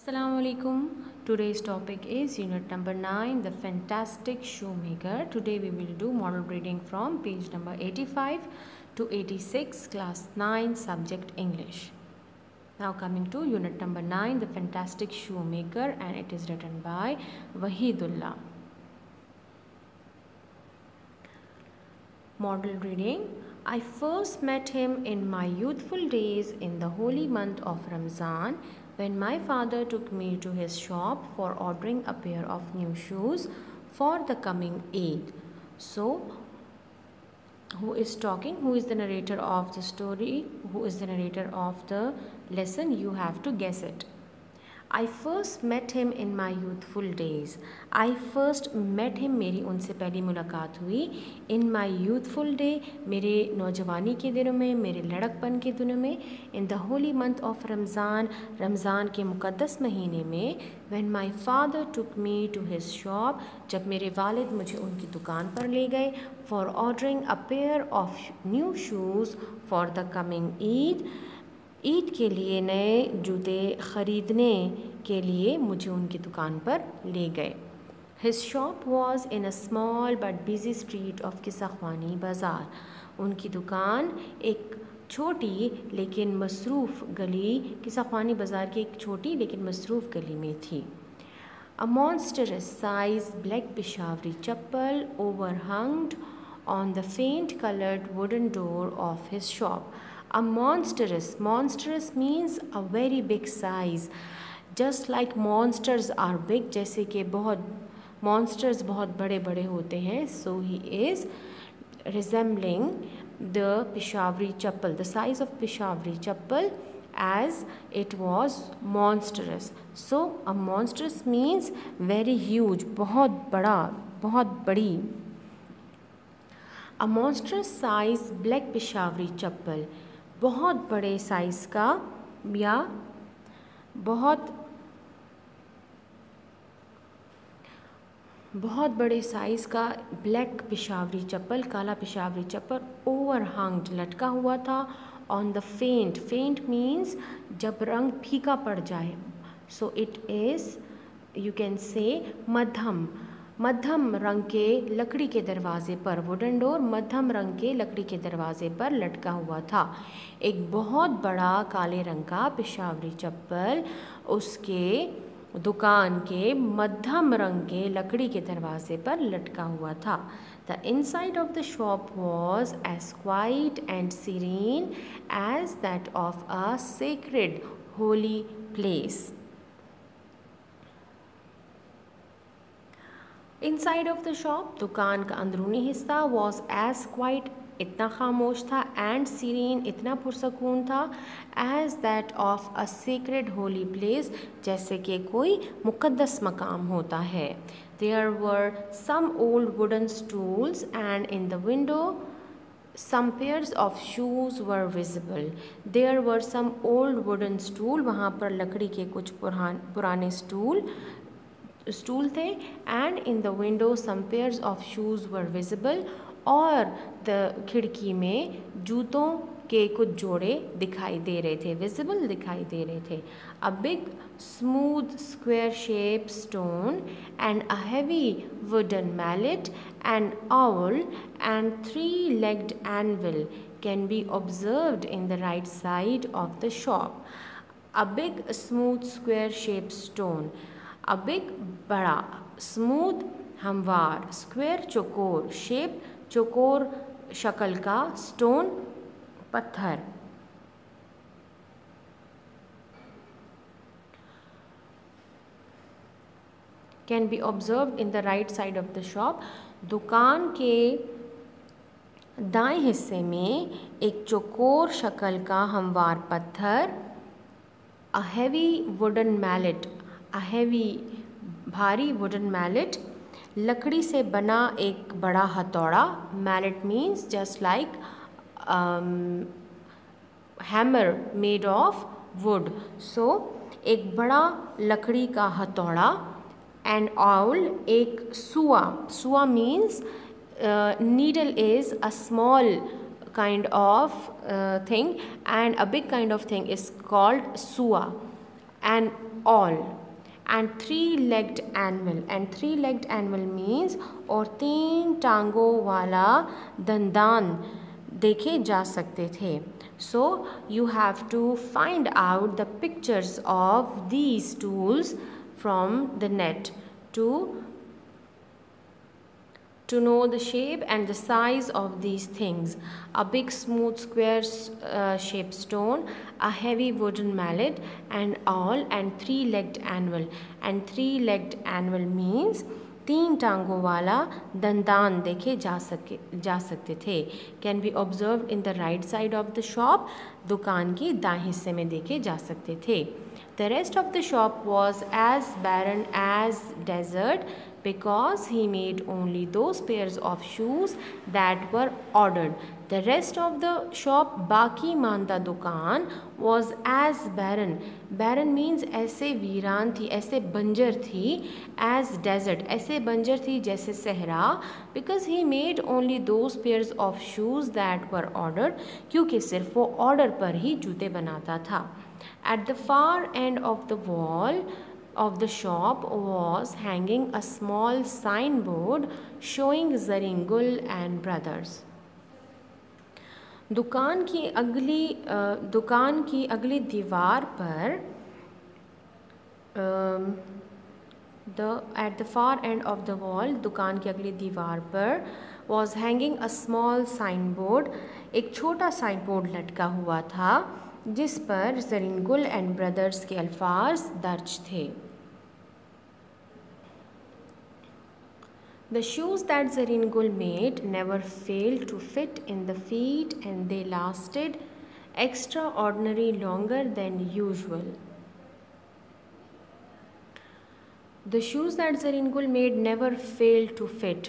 Assalamu alaikum. Today's topic is unit number 9 The Fantastic Shoemaker. Today we will do model reading from page number 85 to 86 class 9 subject English. Now coming to unit number 9 The Fantastic Shoemaker and it is written by Wahidullah. Model reading I first met him in my youthful days in the holy month of Ramzan when my father took me to his shop for ordering a pair of new shoes for the coming Eid. So, who is talking? Who is the narrator of the story? Who is the narrator of the lesson? You have to guess it. I first met him in my youthful days I first met him मेरी उनसे पहली मुलाकात हुई। इन my youthful day मेरे नौजवानी के दिनों में, मेरे लड़कपन के दिनों में in the holy month of Ramzan Ramzan के मुक़दस महीने में when my father took me to his shop जब मेरे वालिद मुझे उनकी दुकान पर ले गए for ordering a pair of new shoes for the coming Eid Eid के लिए नए जूते ख़रीदने के लिए मुझे उनकी दुकान पर ले गए। His shop was in a small but busy street of Qissa Khwani Bazaar उनकी दुकान एक छोटी लेकिन मसरूफ़ गली किसाख्वानी बाज़ार की एक छोटी लेकिन मसरूफ़ गली में थी। A monstrous size black Peshawari chappal over hunged on the faint coloured wooden door of his shop a monstrous monstrous means a very big size just like monsters are big जैसे कि बहुत monsters बहुत बड़े बड़े होते हैं so he is resembling the Peshawari chappal the size of Peshawari chappal as it was monstrous so a monstrous means very huge बहुत बड़ा बहुत बड़ी a monstrous size black Peshawari chappal बहुत बड़े साइज़ का या बहुत बहुत बड़े साइज़ का ब्लैक पिशावरी चप्पल, काला पिशावरी चप्पल ओवर हंग्ड लटका हुआ था on the faint faint means जब रंग फीका पड़ जाए। So it is you can say मध्यम। मध्यम रंग के लकड़ी के दरवाज़े पर वुडन डोर मध्यम रंग के लकड़ी के दरवाज़े पर लटका हुआ था। एक बहुत बड़ा काले रंग का पिशावरी चप्पल उसके दुकान के मध्यम रंग के लकड़ी के दरवाज़े पर लटका हुआ था। The inside of the shop was as quiet and serene as that of a sacred holy place inside of the shop दुकान का अंदरूनी हिस्सा वॉज़ एज क्वाइट इतना खामोश था एंड सीरीन इतना पुरसकून था as that of a secret holy place जैसे कि कोई मुकद्दस मकाम होता है। There were some old wooden stools and in the window some pairs of shoes were visible. There were some old wooden stool, वहाँ पर लकड़ी के कुछ पुरान पुराने स्टूल स्टूल थे and in the window some pairs of shoes were visible और the खिड़की में जूतों के कुछ जोड़े दिखाई दे रहे थे विजिबल दिखाई दे रहे थे। A big smooth square shape stone and a heavy wooden mallet and awl and three legged anvil can be observed in the right side of the shop a big smooth square shape stone a big बड़ा smooth हमवार square चौकोर shape चौकोर शक्ल का stone पत्थर। Can be observe in the right side of the shop दुकान के दाएँ हिस्से में एक चौकोर शक्ल का हमवार पत्थर a heavy wooden mallet a heavy भारी वुडन मैलेट लकड़ी से बना एक बड़ा हथौड़ा mallet means just like hammer made of wood so एक बड़ा लकड़ी का हथौड़ा एंड आउल एक सुआ. सुआ means needle is a small of uh, thing and a big kind of thing is called sua and all and three-legged animal and three-legged animal means और तीन टांगों वाला दंदान देखे जा सकते थे so you have to find out the pictures of these tools from the net to to know the shape and the size of these things. A big smooth square uh, shaped stone, a heavy wooden mallet and all and three-legged animal. And three-legged animal means तीन टांगों वाला दंदान देखे जा सके जा सकते थे can be observe in the right side of the shop दुकान की दाएं हिस्से में देखे जा सकते थे the rest of the shop was as barren as desert because he made only those pairs of shoes that were ordered. The rest of the shop Baki Manda Dukan was as barren. Barren means ऐसे वीरान थी ऐसे बंजर थी as desert ऐसे बंजर थी जैसे सहरा because he made only those pairs of shoes that were ordered क्योंकि सिर्फ़ वो ऑर्डर पर ही जूते बनाता था. At the far end of the wall of the shop was hanging a small signboard showing Zaringul and brothers. दुकान की अगली दुकान की अगली दीवार पर the at the far end of the wall दुकान की अगली दीवार पर was hanging a small sign board एक छोटा साइन बोर्ड लटका हुआ था जिस पर जरिंगुल एंड ब्रदर्स के अल्फाज दर्ज थे। The shoes that Gul made never fail to fit in the feet and they lasted extraordinary longer than usual the shoes that Zareen Gul made never fail to fit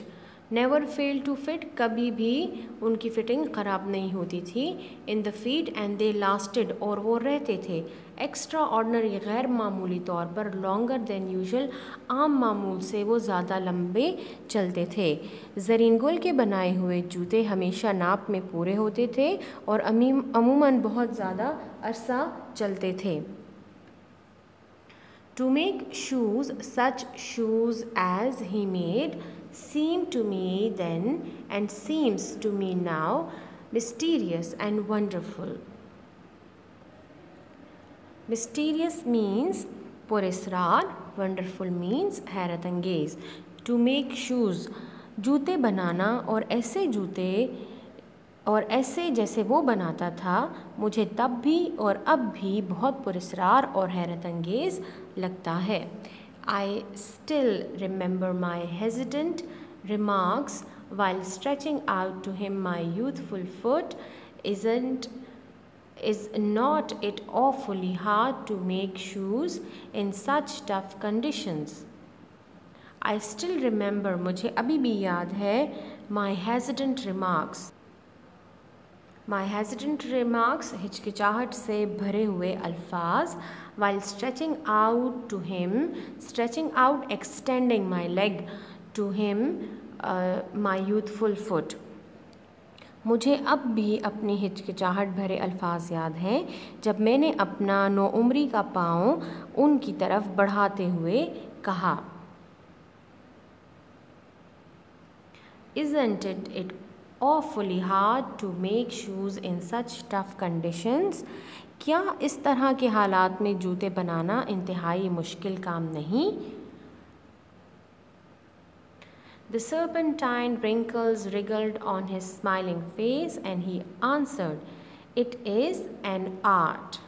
never fail to fit कभी भी उनकी fitting ख़राब नहीं होती थी। In the feet and they lasted और वो रहते थे। एक्स्ट्रा ऑर्डनरी गैर मामूली तौर पर लॉन्गर देन यूजल आम मामूल से वो ज़्यादा लंबे चलते थे। जरीन गुल के बनाए हुए जूते हमेशा नाप में पूरे होते थे और अमूमन बहुत ज़्यादा अरसा चलते थे। To make shoes such shoes as he made seemed to me then and seems to me now mysterious and wonderful. Mysterious means पुरस्रार wonderful means हैरत अंगेज to make shoes जूते बनाना और ऐसे जूते और ऐसे जैसे वो बनाता था मुझे तब भी और अब भी बहुत पुरस्रार और हैरत अंगेज़ लगता है I still remember my hesitant remarks while stretching out to him my youthful foot. Isn't is not it awfully hard to make shoes in such tough conditions? I still remember मुझे अभी भी याद है my hesitant remarks My hesitant remarks हिचकिचाहट से भरे हुए अल्फाज while stretching out to him, stretching out, extending my leg to him, uh, my youthful foot. मुझे अब भी अपनी हिचकिचाहट भरे अल्फाज याद हैं जब मैंने अपना नो का पाँव उनकी तरफ़ बढ़ाते हुए कहा Isn't it, it awfully hard to make shoes in such tough conditions? क्या इस तरह के हालात में जूते बनाना इंतहाई मुश्किल काम नहीं? The serpentine wrinkles wriggled on his smiling face and he answered, It is an art.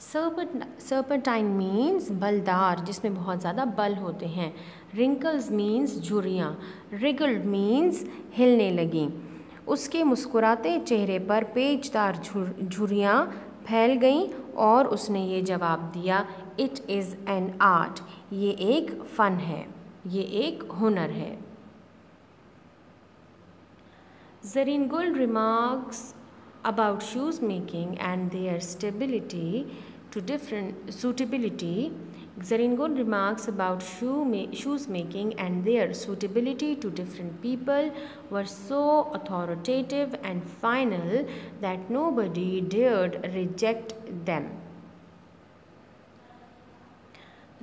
Serpentine means बलदार जिसमें बहुत ज़्यादा बल होते हैं। रिंकल्स मीन्स झुरियाँ। रिगल्ड मीन्स हिलने लगीं। उसके मुस्कुराते चेहरे पर पेचदार झुरियाँ फैल गईं और उसने ये जवाब दिया इट इज़ एन आर्ट ये एक फ़न है. ये एक हुनर है. Zareen Gul remarks about shoes making and their stability to different suitability Zaringon remarks about shoe ma shoes making and their suitability to different people were so authoritative and final that nobody dared reject them.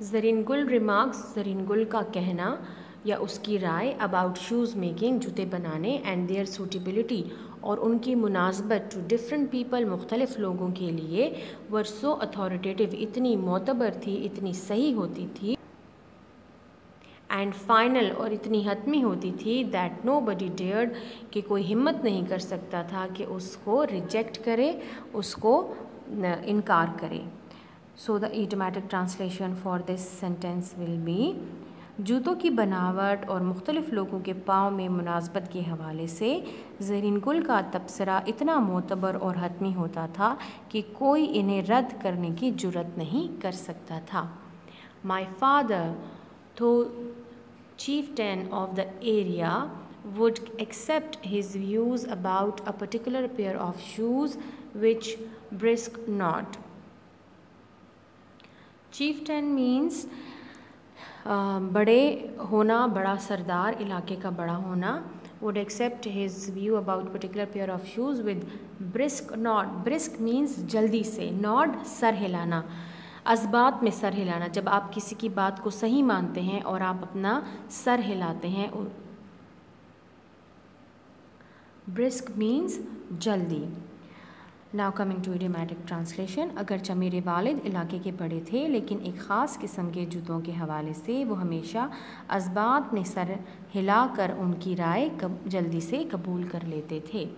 Zareen गुल remarks Zareen गुल का कहना या उसकी राय about shoes making जूते बनाने and there suitability और उनकी मुनासबत टू डिफरेंट पीपल मुख्तलिफ़ लोगों के लिए वर सो अथॉरिटेटिव इतनी मोतबर थी, इतनी सही होती थी एंड फाइनल और इतनी हतमी होती थी दैट नो बडी डेयर्ड कि कोई हिम्मत नहीं कर सकता था कि उसको रिजेक्ट करे, उसको इनकार करे। So the idiomatic translation for this sentence will be जूतों की बनावट और मुख्तलिफ़ लोगों के पाँव में मुनासबत के हवाले से जहरीन गुल का तबसरा इतना मोतबर और हतमी होता था कि कोई इन्हें रद्द करने की ज़रूरत नहीं कर सकता था। My father though chieftain of the area would accept his views about a particular pair of shoes which brisk nod chieftain means बड़े होना, बड़ा सरदार इलाके का बड़ा होना, would accept his view about particular pair of shoes with brisk nod. Brisk means जल्दी से, nod, सर हिलाना। असबात में सर हिलाना। जब आप किसी की बात को सही मानते हैं और आप अपना सर हिलाते हैं ब्रिस्क मीन्स जल्दी। Now coming to idiomatic translation अगर मेरे वालिद इलाके के बड़े थे लेकिन एक ख़ास किस्म के जूतों के हवाले से वो हमेशा इस्बात ने सर हिला कर उनकी राय कब, जल्दी से कबूल कर लेते थे।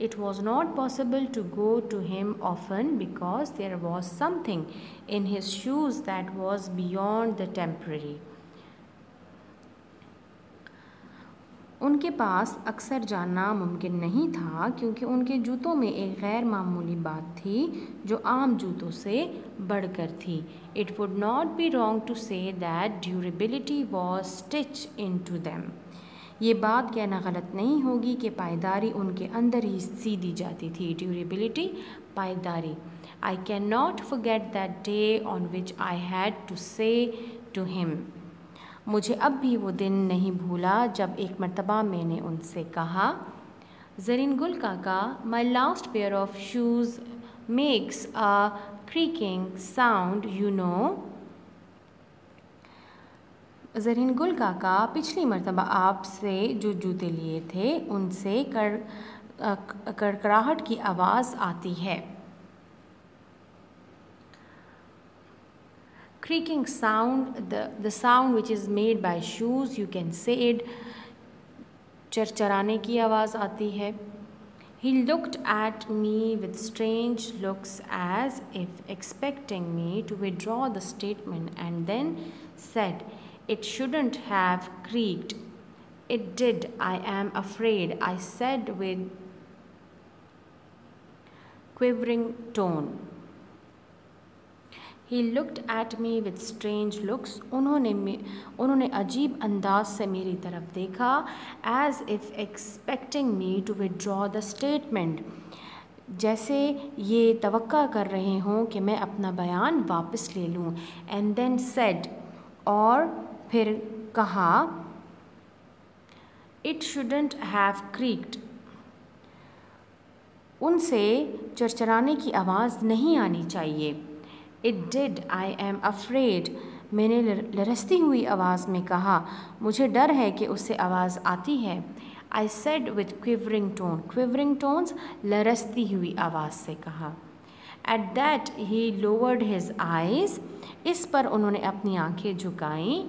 It was not possible to go to him often because there was something in his shoes that was beyond the temporary उनके पास अक्सर जाना मुमकिन नहीं था क्योंकि उनके जूतों में एक गैर मामूली बात थी जो आम जूतों से बढ़कर थी। It would not be wrong to say that durability was stitch into them them ये बात कहना गलत नहीं होगी कि पायदारी उनके अंदर ही सी दी जाती थी। Durability पायदारी। I can not forget that day on which I had to say to him मुझे अब भी वो दिन नहीं भूला जब एक मरतबा मैंने उनसे कहा, Zareen Gul Kaka my last pair of shoes makes a creaking sound you know Zareen Gul Kaka, पिछली मरतबा आपसे जो जूते लिए थे, उनसे कर कड़कड़ाहट की आवाज़ आती है। creaking sound the the sound which is made by shoes you can say it चरचराने की आवाज़ आती है He looked at me with strange looks as if expecting me to withdraw the statement and then said, It shouldn't have creaked. It did, I am afraid, I said with quivering tone. He looked at me with strange looks उन्होंने उन्होंने अजीब अंदाज से मेरी तरफ़ देखा, as if expecting me to withdraw the statement जैसे ये तवक्का कर रहे हों कि मैं अपना बयान वापस ले लूँ। एंड देन सेड और फिर कहा इट शुडेंट हैव क्रीक्ड उनसे चरचराने की आवाज़ नहीं आनी चाहिए। It did I am afraid मैंने लरसती हुई आवाज़ में कहा, मुझे डर है कि उससे आवाज़ आती है. I said with quivering tone quivering tones लरसती हुई आवाज़ से कहा। At that he lowered his eyes इस पर उन्होंने अपनी आँखें झुकाईं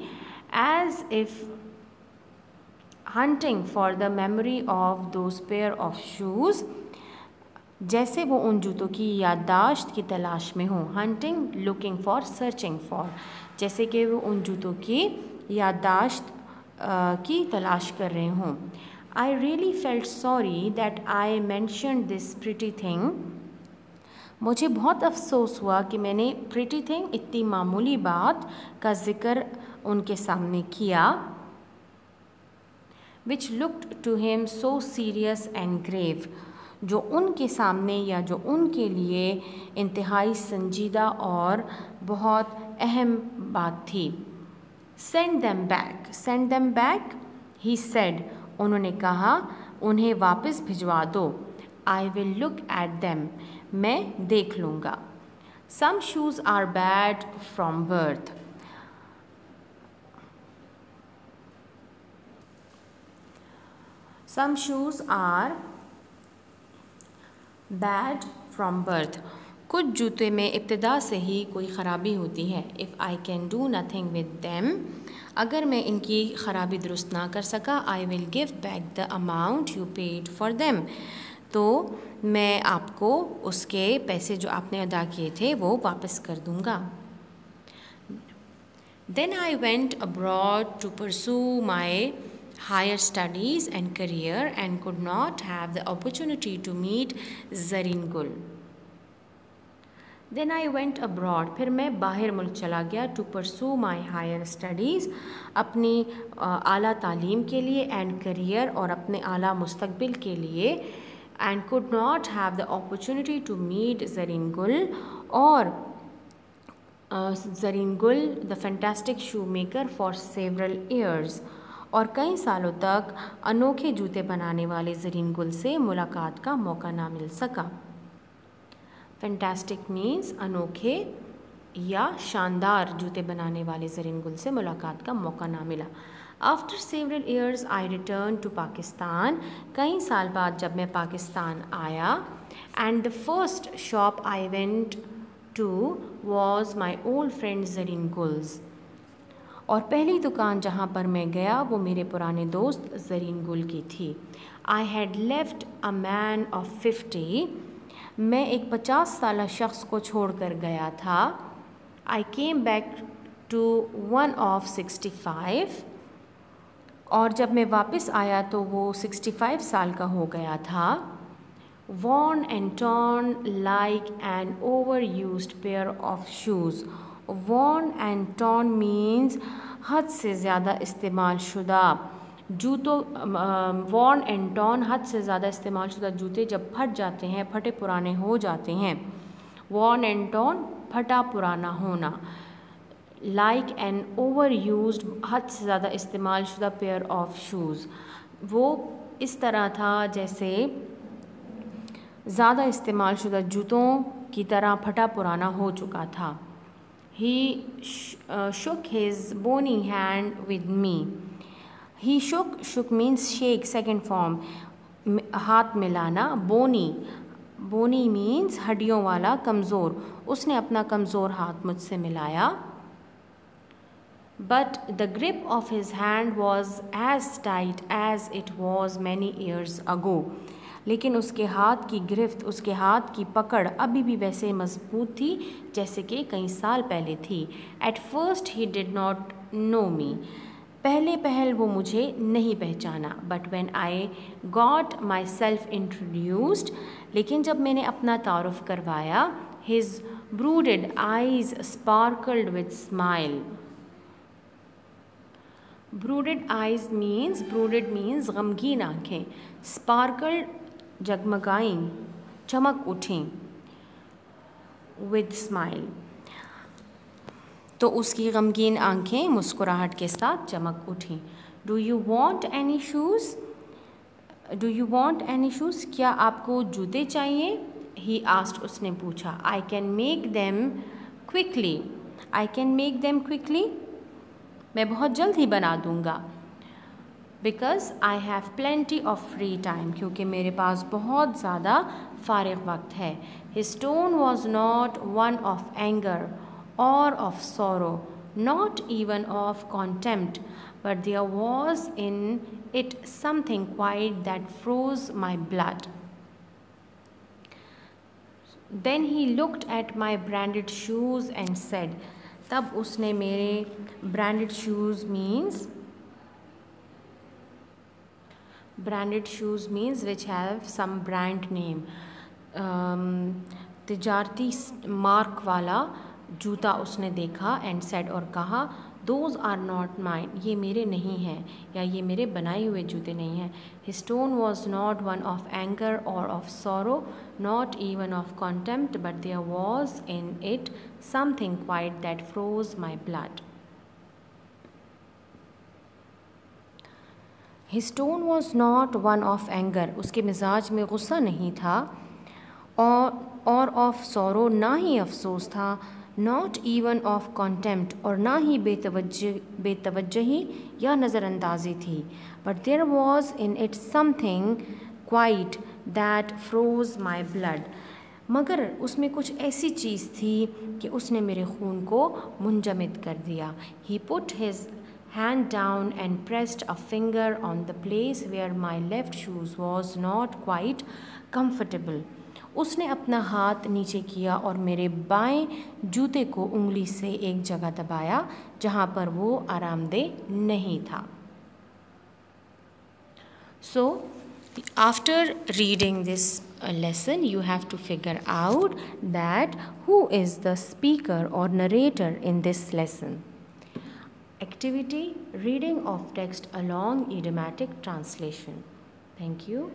as if hunting for the memory of those pair of shoes. जैसे वो उन जूतों की याददाश्त की तलाश में हों। Hunting looking for searching for जैसे कि वो उन जूतों की याददाश्त की तलाश कर रहे हों। I really felt sorry that I mention this pretty thing मुझे बहुत अफसोस हुआ कि मैंने प्रिटी थिंग इतनी मामूली बात का ज़िक्र उनके सामने किया। Which looked to him so serious and grave जो उनके सामने या जो उनके लिए इंतहाई संजीदा और बहुत अहम बात थी। Send them back send them back he said उन्होंने कहा, उन्हें वापस भिजवा दो। I will look at them मैं देख लूँगा। Some shoes are bad from birth some shoes are bad from birth कुछ जूते में इब्तदा से ही कोई ख़राबी होती है। If I can do nothing with them अगर मैं इनकी ख़राबी दुरुस्त ना कर सका I will give back the amount you paid for them तो मैं आपको उसके पैसे जो आपने अदा किए थे, वो वापस कर दूँगा। Then I went abroad to pursue my higher studies and career and could not have the opportunity to meet Zareen Gul. Then I went abroad फिर मैं बाहर मुल्क चला गया to pursue my higher studies अपनी आला तालीम के लिए एंड करियर और अपने आला मुस्तबिल के लिए and could not have the opportunity to meet Zareen Gul और Zareen Gul the fantastic shoe maker for several years और कई सालों तक अनोखे जूते बनाने वाले जरीन गुल से मुलाकात का मौका ना मिल सका। फैंटास्टिक मीन्स अनोखे या शानदार जूते बनाने वाले जरीन गुल से मुलाकात का मौका ना मिला। After several years I return to Pakistan कई साल बाद जब मैं पाकिस्तान आया and the first shop I went to was my old friend Zareen Gul's और पहली दुकान जहाँ पर मैं गया, वो मेरे पुराने दोस्त जरीन गुल की थी। I had left a man of fifty मैं एक पचास साल शख्स को छोड़ कर गया था। I came back to one of sixty five और जब मैं वापस आया तो वो सिक्सटी फाइव साल का हो गया था। Worn and torn like an over use pair of shoes worn and torn means हद से ज़्यादा इस्तेमाल शुदा। जूतों वॉर्न एंड टॉन हद से ज़्यादा इस्तेमाल शुदा जूते जब फट जाते हैं, फटे पुराने हो जाते हैं। वॉर्न एंड टॉन फटा पुराना होना। लाइक एन ओवर यूज़ हद से ज़्यादा इस्तेमाल शुदा पेयर ऑफ़ शूज़ वो इस तरह था जैसे ज़्यादा इस्तेमाल शुदा जूतों की तरह फटा पुराना हो चुका था। He shook his bony hand with me he shook shook means shake second form हाथ मिलाना बोनी बोनी मीन्स हड्डियों वाला, कमज़ोर. उसने अपना कमज़ोर हाथ मुझसे मिलाया। But the grip of his hand was as tight as it was many years ago लेकिन उसके हाथ की गिरफ्त, उसके हाथ की पकड़ अभी भी वैसे मज़बूत थी जैसे कि कई साल पहले थी। At first he did not know me पहले पहल वो मुझे नहीं पहचाना but when I got myself introduced लेकिन जब मैंने अपना तारफ़ करवाया his brooded eyes sparkled with smile brooded eyes means brooded means गमगीन आँखें स्पार्कल्ड जगमगाई, चमक उठें विद स्माइल तो उसकी गमगीन आँखें मुस्कुराहट के साथ चमक उठीं। Do you want any shoes do you want any shoes क्या आपको जूते चाहिए? ही आस्ट उसने पूछा। I can make them quickly I can make them quickly मैं बहुत जल्द ही बना दूँगा। Because I have plenty of free time क्योंकि मेरे पास बहुत ज़्यादा फारग वक्त है his tone was not one of anger or of sorrow, not even of contempt, but there was in it something quiet that froze my blood. Then he looked at my branded shoes and said, तब उसने मेरे branded shoes means shoes means which have some brand name. Um, तिजारती mark वाला जूता उसने देखा and said और कहा दोज आर नॉट माइंड ये मेरे नहीं हैं या ये मेरे बनाए हुए जूते नहीं हैं his tone was not one of anger और of sorrow not even of contempt but there was in it something quite that froze my blood his tone was not one of anger उसके मिजाज में गुस्सा नहीं था, और और of सोरो ना ही अफसोस था नॉट इवन ऑफ़ कॉन्टेम्प्ट और ना ही बेतवज बेतवजही या नज़रअंदाजी थी। But there was in it something quite that froze my blood मगर उसमें कुछ ऐसी चीज़ थी कि उसने मेरे खून को मुंजमद कर दिया। He put his hand down and pressed a finger on the place where my left shoes was not quite comfortable उसने अपना हाथ नीचे किया और मेरे बाएँ जूते को उंगली से एक जगह दबाया, जहाँ पर वो आरामदेह नहीं था। So after reading this lesson, you have to figure out that who is the speaker or narrator in this lesson. Activity reading of text along idiomatic translation. Thank you